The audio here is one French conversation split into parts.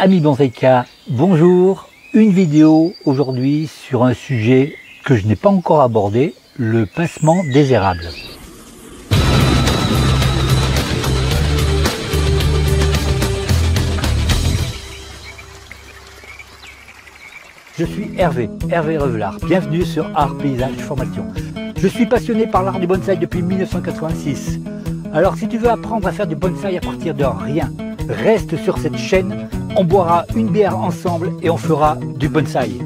Ami Bonsaïka, bonjour. Une vidéo aujourd'hui sur un sujet que je n'ai pas encore abordé, le pincement des érables. Je suis Hervé, Hervé Revelard. Bienvenue sur Art Paysage Formation. Je suis passionné par l'art du bonsaï depuis 1986. Alors si tu veux apprendre à faire du bonsaï à partir de rien, reste sur cette chaîne on boira une bière ensemble et on fera du bonsaï.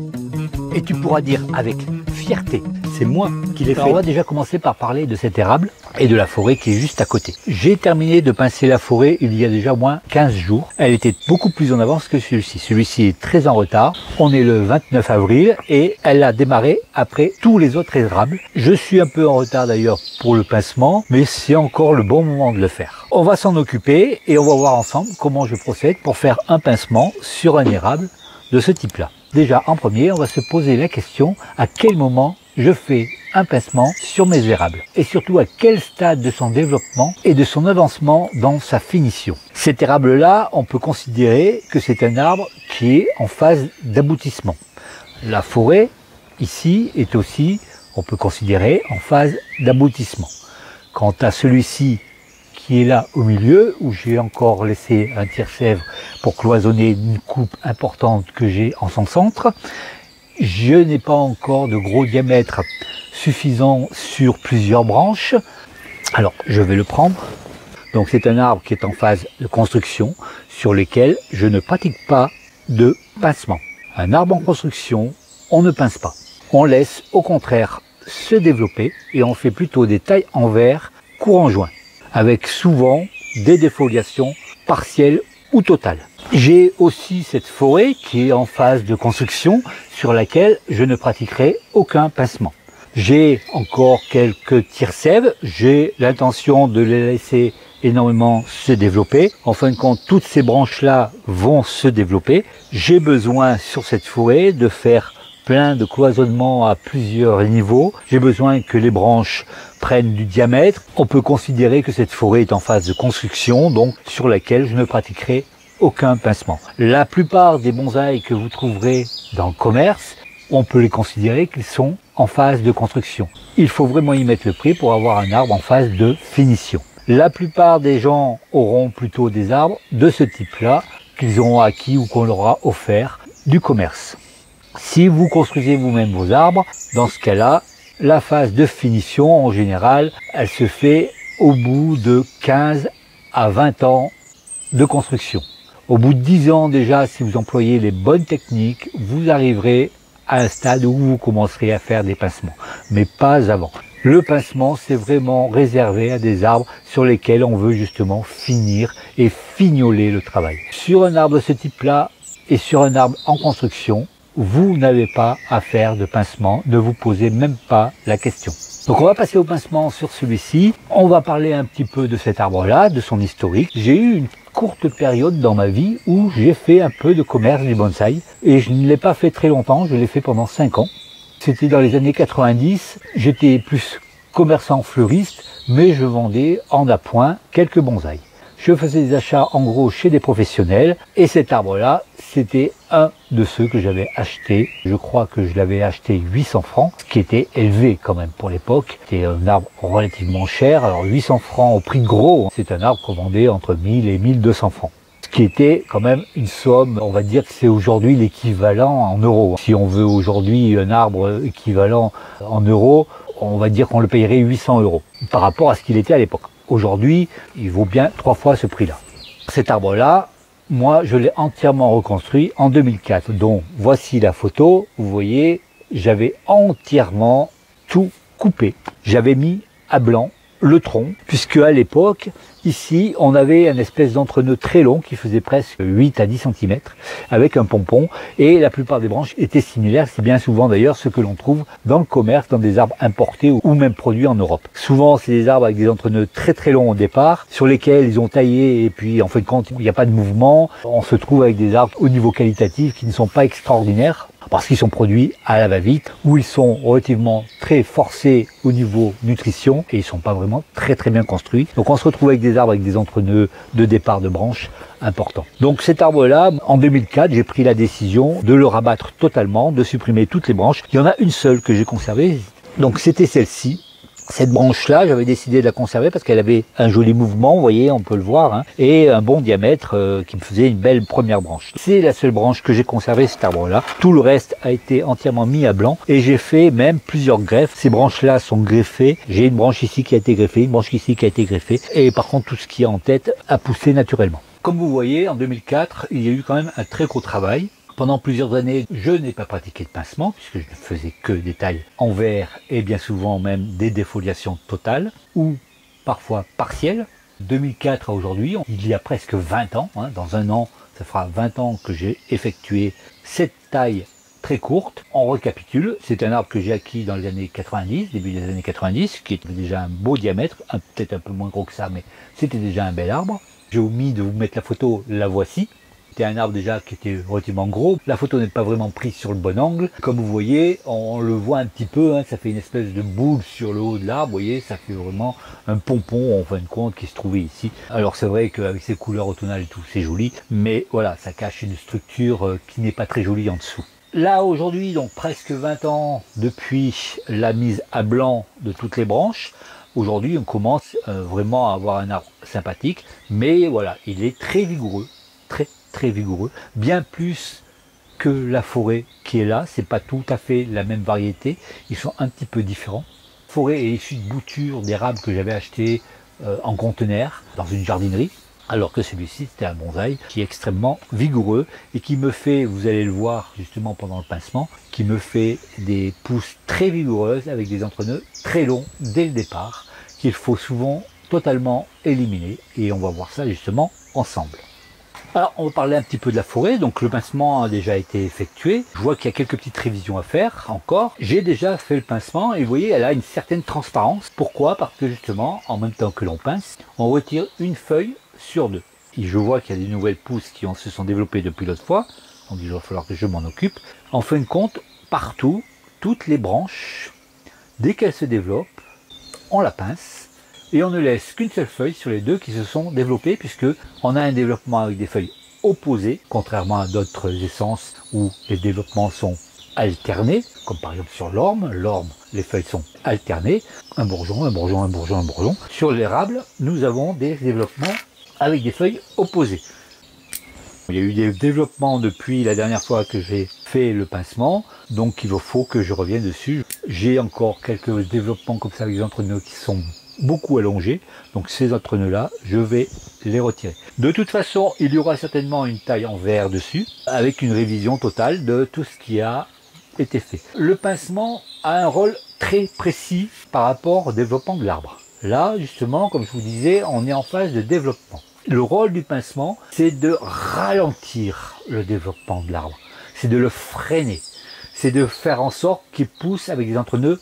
Et tu pourras dire avec fierté, c'est moi qui l'ai fait. On va déjà commencer par parler de cet érable et de la forêt qui est juste à côté. J'ai terminé de pincer la forêt il y a déjà moins 15 jours. Elle était beaucoup plus en avance que celui-ci. Celui-ci est très en retard. On est le 29 avril et elle a démarré après tous les autres érables. Je suis un peu en retard d'ailleurs pour le pincement, mais c'est encore le bon moment de le faire. On va s'en occuper et on va voir ensemble comment je procède pour faire un pincement sur un érable de ce type-là. Déjà, en premier, on va se poser la question à quel moment je fais un pincement sur mes érables et surtout à quel stade de son développement et de son avancement dans sa finition. Cet érable-là, on peut considérer que c'est un arbre qui est en phase d'aboutissement. La forêt, ici, est aussi, on peut considérer, en phase d'aboutissement. Quant à celui-ci qui est là au milieu, où j'ai encore laissé un tire-sèvre pour cloisonner une coupe importante que j'ai en son centre, je n'ai pas encore de gros diamètre suffisant sur plusieurs branches. Alors, je vais le prendre. Donc, c'est un arbre qui est en phase de construction sur lequel je ne pratique pas de pincement. Un arbre en construction, on ne pince pas. On laisse au contraire se développer et on fait plutôt des tailles en verre courant juin avec souvent des défoliations partielles ou totales. J'ai aussi cette forêt qui est en phase de construction sur laquelle je ne pratiquerai aucun pincement. J'ai encore quelques tire-sèves, j'ai l'intention de les laisser énormément se développer. En fin de compte, toutes ces branches-là vont se développer. J'ai besoin sur cette forêt de faire plein de cloisonnements à plusieurs niveaux. J'ai besoin que les branches prennent du diamètre. On peut considérer que cette forêt est en phase de construction, donc sur laquelle je ne pratiquerai aucun pincement. La plupart des bonsaïs que vous trouverez dans le commerce, on peut les considérer qu'ils sont en phase de construction. Il faut vraiment y mettre le prix pour avoir un arbre en phase de finition. La plupart des gens auront plutôt des arbres de ce type-là qu'ils auront acquis ou qu'on leur a offert du commerce. Si vous construisez vous-même vos arbres, dans ce cas-là, la phase de finition, en général, elle se fait au bout de 15 à 20 ans de construction. Au bout de 10 ans déjà, si vous employez les bonnes techniques, vous arriverez à un stade où vous commencerez à faire des pincements, mais pas avant. Le pincement, c'est vraiment réservé à des arbres sur lesquels on veut justement finir et fignoler le travail. Sur un arbre de ce type-là et sur un arbre en construction, vous n'avez pas à faire de pincement, ne vous posez même pas la question. Donc on va passer au pincement sur celui-ci. On va parler un petit peu de cet arbre-là, de son historique. J'ai eu une courte période dans ma vie où j'ai fait un peu de commerce du bonsaï et je ne l'ai pas fait très longtemps, je l'ai fait pendant 5 ans. C'était dans les années 90, j'étais plus commerçant fleuriste, mais je vendais en appoint quelques bonsaïs. Je faisais des achats en gros chez des professionnels et cet arbre-là, c'était un de ceux que j'avais acheté. Je crois que je l'avais acheté 800 francs, ce qui était élevé quand même pour l'époque. C'était un arbre relativement cher. Alors 800 francs au prix gros, c'est un arbre qu'on entre 1000 et 1200 francs. Ce qui était quand même une somme, on va dire que c'est aujourd'hui l'équivalent en euros. Si on veut aujourd'hui un arbre équivalent en euros, on va dire qu'on le payerait 800 euros par rapport à ce qu'il était à l'époque. Aujourd'hui, il vaut bien trois fois ce prix-là. Cet arbre-là, moi, je l'ai entièrement reconstruit en 2004. Donc, voici la photo. Vous voyez, j'avais entièrement tout coupé. J'avais mis à blanc le tronc, puisque à l'époque, ici, on avait un espèce d'entreneux très long qui faisait presque 8 à 10 cm avec un pompon et la plupart des branches étaient similaires, c'est bien souvent d'ailleurs ce que l'on trouve dans le commerce, dans des arbres importés ou même produits en Europe. Souvent, c'est des arbres avec des entreneux très très longs au départ, sur lesquels ils ont taillé et puis en fin de compte, il n'y a pas de mouvement. On se trouve avec des arbres au niveau qualitatif qui ne sont pas extraordinaires. Parce qu'ils sont produits à la va-vite, où ils sont relativement très forcés au niveau nutrition et ils sont pas vraiment très très bien construits. Donc on se retrouve avec des arbres avec des entre-nœuds de départ de branches importants. Donc cet arbre-là, en 2004, j'ai pris la décision de le rabattre totalement, de supprimer toutes les branches. Il y en a une seule que j'ai conservée, donc c'était celle-ci cette branche-là, j'avais décidé de la conserver parce qu'elle avait un joli mouvement, vous voyez, on peut le voir, hein, et un bon diamètre euh, qui me faisait une belle première branche. C'est la seule branche que j'ai conservée, cet arbre-là. Tout le reste a été entièrement mis à blanc et j'ai fait même plusieurs greffes. Ces branches-là sont greffées. J'ai une branche ici qui a été greffée, une branche ici qui a été greffée, et par contre tout ce qui est en tête a poussé naturellement. Comme vous voyez, en 2004, il y a eu quand même un très gros travail. Pendant plusieurs années, je n'ai pas pratiqué de pincement puisque je ne faisais que des tailles en verre et bien souvent même des défoliations totales ou parfois partielles. 2004 à aujourd'hui, il y a presque 20 ans, hein, dans un an, ça fera 20 ans que j'ai effectué cette taille très courte. On récapitule, c'est un arbre que j'ai acquis dans les années 90, début des années 90, qui était déjà un beau diamètre, peut-être un peu moins gros que ça, mais c'était déjà un bel arbre. J'ai omis de vous mettre la photo, la voici. C'était un arbre déjà qui était relativement gros. La photo n'est pas vraiment prise sur le bon angle. Comme vous voyez, on le voit un petit peu, hein, ça fait une espèce de boule sur le haut de l'arbre. Vous voyez, ça fait vraiment un pompon en fin de compte qui se trouvait ici. Alors c'est vrai qu'avec ses couleurs automnales et tout, c'est joli. Mais voilà, ça cache une structure euh, qui n'est pas très jolie en dessous. Là aujourd'hui, donc presque 20 ans depuis la mise à blanc de toutes les branches, aujourd'hui on commence euh, vraiment à avoir un arbre sympathique, mais voilà, il est très vigoureux, très très vigoureux, bien plus que la forêt qui est là. C'est pas tout à fait la même variété, ils sont un petit peu différents. Forêt est issue de boutures d'érable que j'avais acheté euh, en conteneur dans une jardinerie, alors que celui-ci c'était un bonsaï qui est extrêmement vigoureux et qui me fait, vous allez le voir justement pendant le pincement, qui me fait des pousses très vigoureuses avec des entrenœuds très longs dès le départ qu'il faut souvent totalement éliminer et on va voir ça justement ensemble. Alors, on va parler un petit peu de la forêt. Donc, le pincement a déjà été effectué. Je vois qu'il y a quelques petites révisions à faire encore. J'ai déjà fait le pincement et vous voyez, elle a une certaine transparence. Pourquoi? Parce que justement, en même temps que l'on pince, on retire une feuille sur deux. Et je vois qu'il y a des nouvelles pousses qui se sont développées depuis l'autre fois. Donc, il va falloir que je m'en occupe. En fin de compte, partout, toutes les branches, dès qu'elles se développent, on la pince et on ne laisse qu'une seule feuille sur les deux qui se sont développées puisque on a un développement avec des feuilles opposées, contrairement à d'autres essences où les développements sont alternés, comme par exemple sur l'orme. L'orme, les feuilles sont alternées, un bourgeon, un bourgeon, un bourgeon, un bourgeon. Sur l'érable, nous avons des développements avec des feuilles opposées. Il y a eu des développements depuis la dernière fois que j'ai fait le pincement, donc il faut que je revienne dessus. J'ai encore quelques développements comme ça avec des entre qui sont beaucoup allongé. Donc ces autres nœuds-là, je vais les retirer. De toute façon, il y aura certainement une taille en verre dessus, avec une révision totale de tout ce qui a été fait. Le pincement a un rôle très précis par rapport au développement de l'arbre. Là, justement, comme je vous disais, on est en phase de développement. Le rôle du pincement, c'est de ralentir le développement de l'arbre. C'est de le freiner. C'est de faire en sorte qu'il pousse avec des entre-nœuds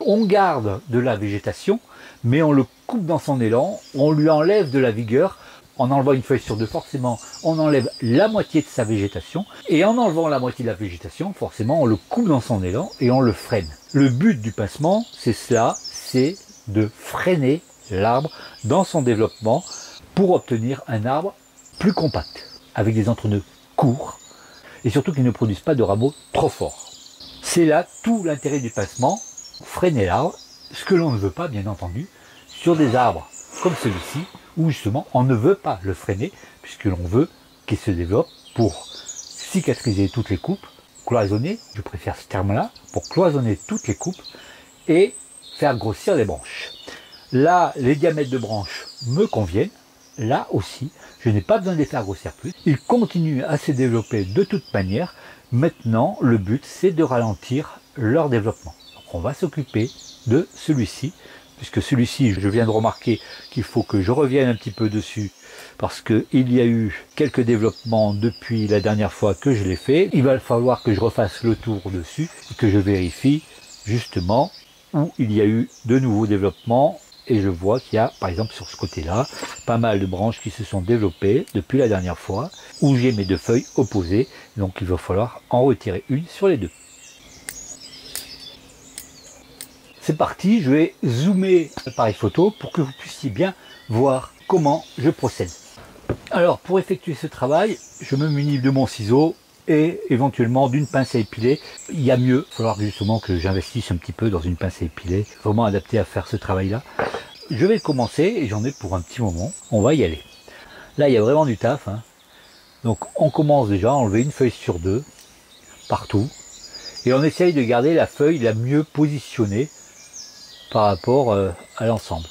On garde de la végétation, mais on le coupe dans son élan, on lui enlève de la vigueur. En enlevant une feuille sur deux, forcément, on enlève la moitié de sa végétation. Et en enlevant la moitié de la végétation, forcément, on le coupe dans son élan et on le freine. Le but du pincement, c'est cela, c'est de freiner l'arbre dans son développement pour obtenir un arbre plus compact, avec des entre-nœuds courts, et surtout qui ne produisent pas de rameaux trop forts. C'est là tout l'intérêt du pincement, freiner l'arbre, ce que l'on ne veut pas bien entendu, sur des arbres comme celui-ci, où justement on ne veut pas le freiner, puisque l'on veut qu'il se développe pour cicatriser toutes les coupes, cloisonner, je préfère ce terme-là, pour cloisonner toutes les coupes et faire grossir les branches. Là, les diamètres de branches me conviennent. Là aussi, je n'ai pas besoin de les faire grossir plus. Ils continuent à se développer de toute manière. Maintenant, le but, c'est de ralentir leur développement on va s'occuper de celui-ci, puisque celui-ci, je viens de remarquer qu'il faut que je revienne un petit peu dessus, parce qu'il y a eu quelques développements depuis la dernière fois que je l'ai fait. Il va falloir que je refasse le tour dessus, et que je vérifie justement où il y a eu de nouveaux développements, et je vois qu'il y a, par exemple sur ce côté-là, pas mal de branches qui se sont développées depuis la dernière fois, où j'ai mes deux feuilles opposées. Donc il va falloir en retirer une sur les deux. C'est parti, je vais zoomer l'appareil photo pour que vous puissiez bien voir comment je procède. Alors pour effectuer ce travail, je me munis de mon ciseau et éventuellement d'une pince à épiler. Il y a mieux, il va falloir justement que j'investisse un petit peu dans une pince à épiler, vraiment adaptée à faire ce travail-là. Je vais commencer et j'en ai pour un petit moment, on va y aller. Là il y a vraiment du taf, hein. donc on commence déjà à enlever une feuille sur deux, partout, et on essaye de garder la feuille la mieux positionnée par rapport euh, à l'ensemble.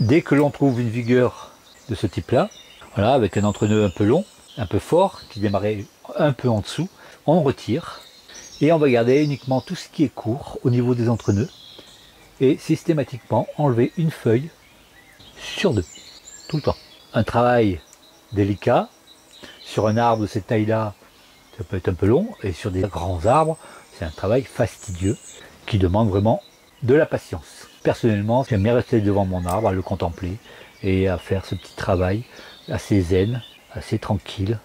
Dès que l'on trouve une vigueur de ce type-là, voilà, avec un entre-nœud un peu long, un peu fort, qui démarrait un peu en dessous, on retire et on va garder uniquement tout ce qui est court au niveau des entre-nœuds et systématiquement enlever une feuille sur deux, tout le temps. Un travail délicat, sur un arbre de cette taille-là, ça peut être un peu long, et sur des grands arbres, c'est un travail fastidieux qui demande vraiment de la patience. Personnellement, j'aime bien rester devant mon arbre, à le contempler et à faire ce petit travail assez zen, assez tranquille.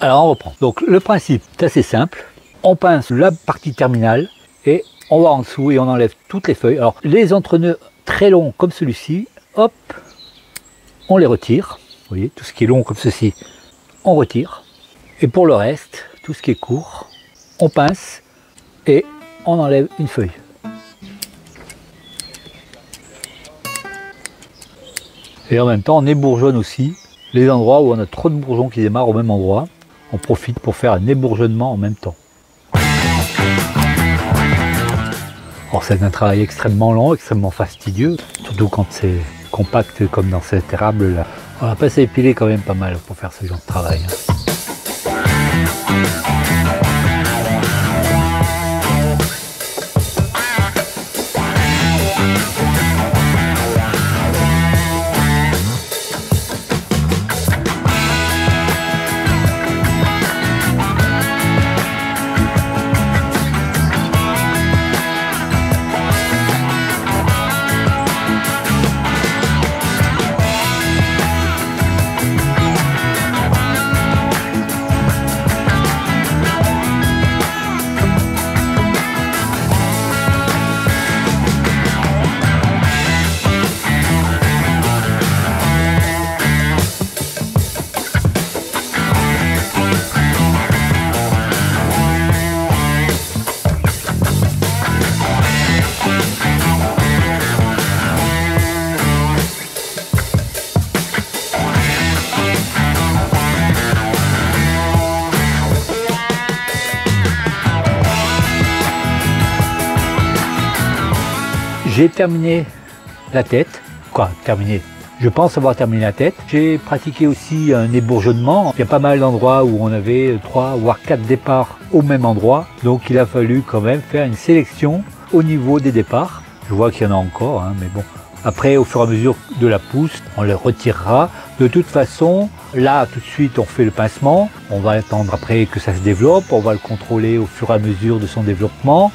Alors on reprend. Donc le principe est assez simple. On pince la partie terminale et on va en dessous et on enlève toutes les feuilles. Alors les entre-nœuds très longs comme celui-ci, hop, on les retire. Vous voyez, tout ce qui est long comme ceci, on retire. Et pour le reste, tout ce qui est court, on pince et on enlève une feuille. Et en même temps, on ébourgeonne aussi les endroits où on a trop de bourgeons qui démarrent au même endroit. On profite pour faire un ébourgeonnement en même temps. Alors c'est un travail extrêmement long, extrêmement fastidieux, surtout quand c'est compact comme dans cette érable là. On va pas s'épiler quand même pas mal pour faire ce genre de travail. J'ai terminé la tête. Quoi, terminé Je pense avoir terminé la tête. J'ai pratiqué aussi un ébourgeonnement. Il y a pas mal d'endroits où on avait trois voire quatre départs au même endroit. Donc il a fallu quand même faire une sélection au niveau des départs. Je vois qu'il y en a encore, hein, mais bon. Après, au fur et à mesure de la pousse, on les retirera. De toute façon, là, tout de suite, on fait le pincement. On va attendre après que ça se développe. On va le contrôler au fur et à mesure de son développement.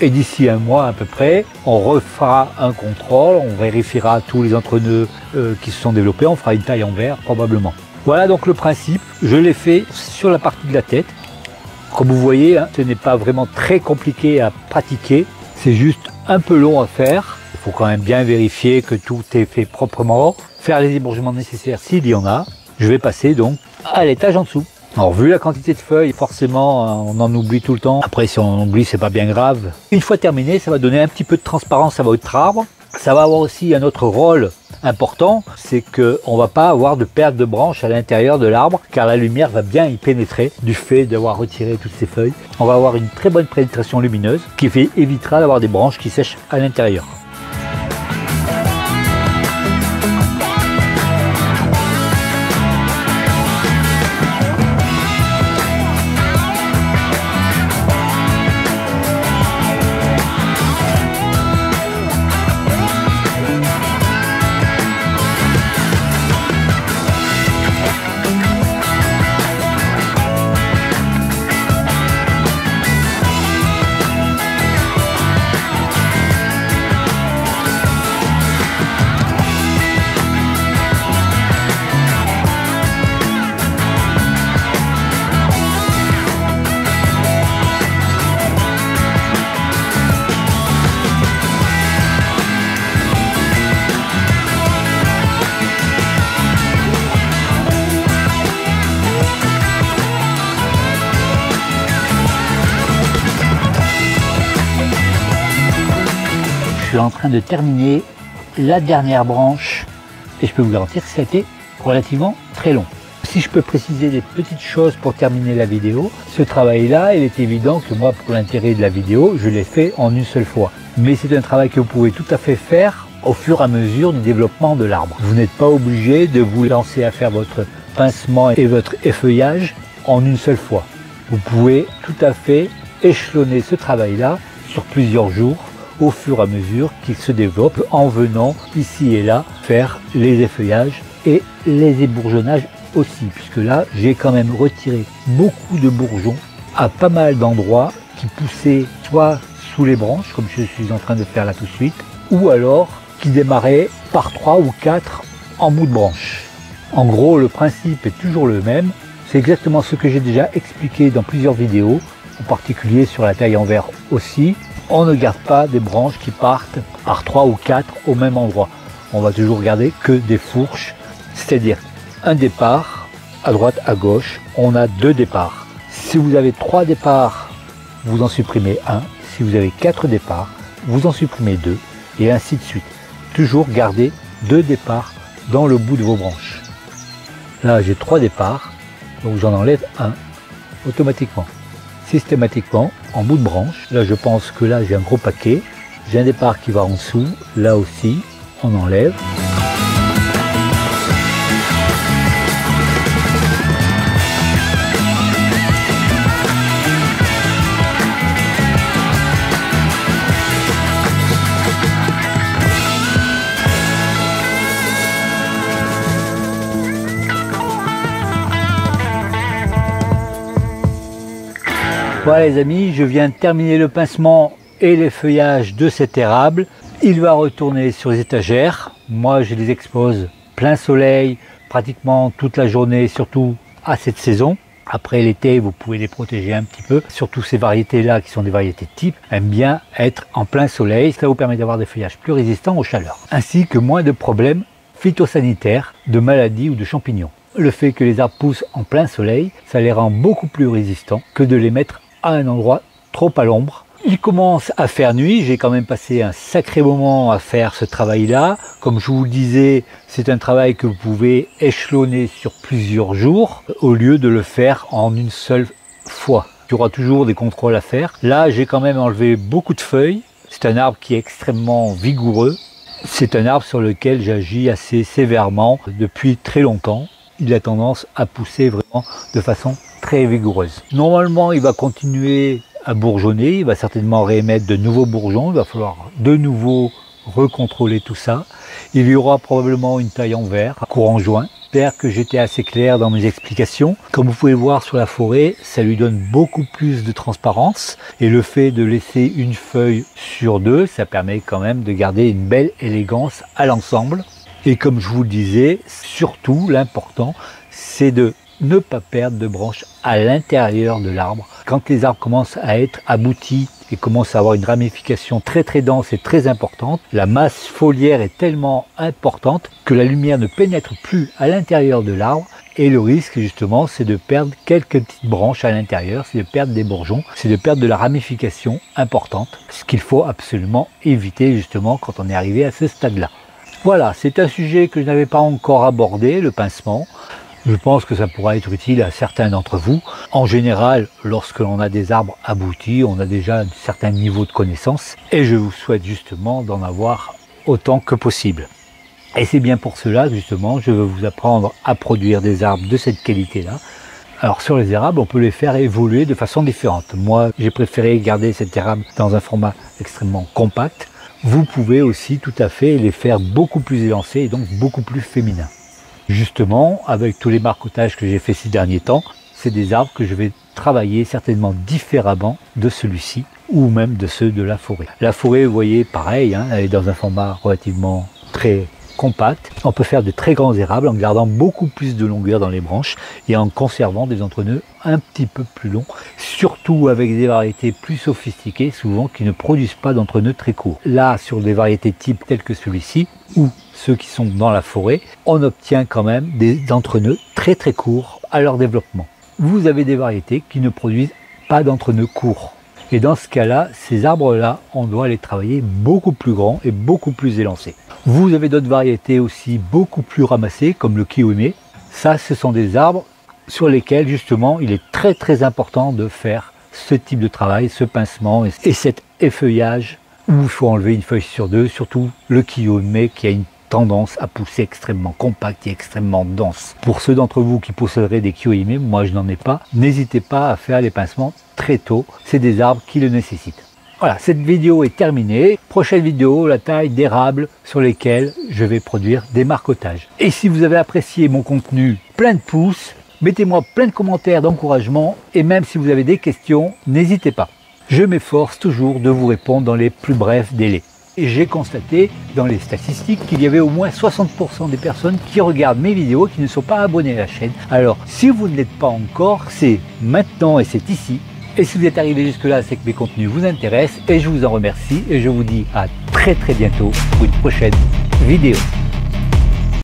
Et d'ici un mois à peu près, on refera un contrôle, on vérifiera tous les entre-nœuds euh, qui se sont développés, on fera une taille en verre probablement. Voilà donc le principe, je l'ai fait sur la partie de la tête. Comme vous voyez, hein, ce n'est pas vraiment très compliqué à pratiquer, c'est juste un peu long à faire. Il faut quand même bien vérifier que tout est fait proprement, faire les ébourgements nécessaires s'il y en a. Je vais passer donc à l'étage en dessous. Alors vu la quantité de feuilles, forcément on en oublie tout le temps. Après si on oublie c'est pas bien grave. Une fois terminé, ça va donner un petit peu de transparence à votre arbre. Ça va avoir aussi un autre rôle important, c'est qu'on va pas avoir de perte de branches à l'intérieur de l'arbre, car la lumière va bien y pénétrer du fait d'avoir retiré toutes ces feuilles. On va avoir une très bonne pénétration lumineuse qui évitera d'avoir des branches qui sèchent à l'intérieur. En train de terminer la dernière branche et je peux vous garantir que ça a été relativement très long. Si je peux préciser des petites choses pour terminer la vidéo, ce travail-là, il est évident que moi, pour l'intérêt de la vidéo, je l'ai fait en une seule fois. Mais c'est un travail que vous pouvez tout à fait faire au fur et à mesure du développement de l'arbre. Vous n'êtes pas obligé de vous lancer à faire votre pincement et votre effeuillage en une seule fois. Vous pouvez tout à fait échelonner ce travail-là sur plusieurs jours au fur et à mesure qu'il se développe en venant ici et là faire les effeuillages et les ébourgeonnages aussi, puisque là j'ai quand même retiré beaucoup de bourgeons à pas mal d'endroits qui poussaient soit sous les branches, comme je suis en train de faire là tout de suite, ou alors qui démarraient par trois ou quatre en bout de branche. En gros, le principe est toujours le même. C'est exactement ce que j'ai déjà expliqué dans plusieurs vidéos, en particulier sur la taille en verre aussi. On ne garde pas des branches qui partent par trois ou quatre au même endroit. On va toujours garder que des fourches, c'est-à-dire un départ à droite, à gauche. On a deux départs. Si vous avez trois départs, vous en supprimez un. Si vous avez quatre départs, vous en supprimez deux, et ainsi de suite. Toujours garder deux départs dans le bout de vos branches. Là, j'ai trois départs, donc j'en enlève un automatiquement. Systématiquement, en bout de branche, là je pense que là j'ai un gros paquet, j'ai un départ qui va en dessous, là aussi, on enlève. Voilà les amis, je viens de terminer le pincement et les feuillages de cet érable. Il va retourner sur les étagères. Moi, je les expose plein soleil, pratiquement toute la journée, surtout à cette saison. Après l'été, vous pouvez les protéger un petit peu. Surtout ces variétés-là, qui sont des variétés type, aiment bien être en plein soleil. Cela vous permet d'avoir des feuillages plus résistants aux chaleurs, ainsi que moins de problèmes phytosanitaires, de maladies ou de champignons. Le fait que les arbres poussent en plein soleil, ça les rend beaucoup plus résistants que de les mettre à un endroit trop à l'ombre. Il commence à faire nuit, j'ai quand même passé un sacré moment à faire ce travail-là. Comme je vous le disais, c'est un travail que vous pouvez échelonner sur plusieurs jours au lieu de le faire en une seule fois. Il y aura toujours des contrôles à faire. Là, j'ai quand même enlevé beaucoup de feuilles. C'est un arbre qui est extrêmement vigoureux. C'est un arbre sur lequel j'agis assez sévèrement depuis très longtemps. Il a tendance à pousser vraiment de façon très vigoureuse. Normalement, il va continuer à bourgeonner, il va certainement réémettre de nouveaux bourgeons, il va falloir de nouveau recontrôler tout ça. Il y aura probablement une taille en verre, courant juin. J'espère que j'étais assez clair dans mes explications. Comme vous pouvez voir sur la forêt, ça lui donne beaucoup plus de transparence et le fait de laisser une feuille sur deux, ça permet quand même de garder une belle élégance à l'ensemble. Et comme je vous le disais, surtout l'important, c'est de ne pas perdre de branches à l'intérieur de l'arbre. Quand les arbres commencent à être aboutis et commencent à avoir une ramification très très dense et très importante, la masse foliaire est tellement importante que la lumière ne pénètre plus à l'intérieur de l'arbre et le risque justement c'est de perdre quelques petites branches à l'intérieur, c'est de perdre des bourgeons, c'est de perdre de la ramification importante, ce qu'il faut absolument éviter justement quand on est arrivé à ce stade-là. Voilà, c'est un sujet que je n'avais pas encore abordé, le pincement. Je pense que ça pourra être utile à certains d'entre vous. En général, lorsque l'on a des arbres aboutis, on a déjà un certain niveau de connaissance et je vous souhaite justement d'en avoir autant que possible. Et c'est bien pour cela justement je veux vous apprendre à produire des arbres de cette qualité-là. Alors sur les érables, on peut les faire évoluer de façon différente. Moi, j'ai préféré garder cet érable dans un format extrêmement compact. Vous pouvez aussi tout à fait les faire beaucoup plus élancés et donc beaucoup plus féminins. Justement, avec tous les marcotages que j'ai fait ces derniers temps, c'est des arbres que je vais travailler certainement différemment de celui-ci ou même de ceux de la forêt. La forêt, vous voyez, pareil, hein, elle est dans un format relativement très compact. On peut faire de très grands érables en gardant beaucoup plus de longueur dans les branches et en conservant des entrenœuds un petit peu plus longs, surtout avec des variétés plus sophistiquées, souvent qui ne produisent pas d'entrenœuds très courts. Là, sur des variétés types telles que celui-ci, ou ceux qui sont dans la forêt, on obtient quand même des entrenœuds très très courts à leur développement. Vous avez des variétés qui ne produisent pas d'entrenœuds courts. Et dans ce cas-là, ces arbres-là, on doit les travailler beaucoup plus grands et beaucoup plus élancés. Vous avez d'autres variétés aussi beaucoup plus ramassées, comme le kiwime. Ça, ce sont des arbres sur lesquels, justement, il est très très important de faire ce type de travail, ce pincement et cet effeuillage où il faut enlever une feuille sur deux, surtout le kiwime qui a une tendance à pousser extrêmement compact et extrêmement dense. Pour ceux d'entre vous qui posséderaient des kiwime, moi je n'en ai pas, n'hésitez pas à faire les pincements très tôt, c'est des arbres qui le nécessitent. Voilà, cette vidéo est terminée. Prochaine vidéo, la taille d'érable sur lesquels je vais produire des marcotages. Et si vous avez apprécié mon contenu, plein de pouces, mettez-moi plein de commentaires d'encouragement et même si vous avez des questions, n'hésitez pas. Je m'efforce toujours de vous répondre dans les plus brefs délais. Et j'ai constaté dans les statistiques qu'il y avait au moins 60% des personnes qui regardent mes vidéos qui ne sont pas abonnées à la chaîne. Alors, si vous ne l'êtes pas encore, c'est maintenant et c'est ici. Et si vous êtes arrivé jusque là, c'est que mes contenus vous intéressent et je vous en remercie et je vous dis à très très bientôt pour une prochaine vidéo.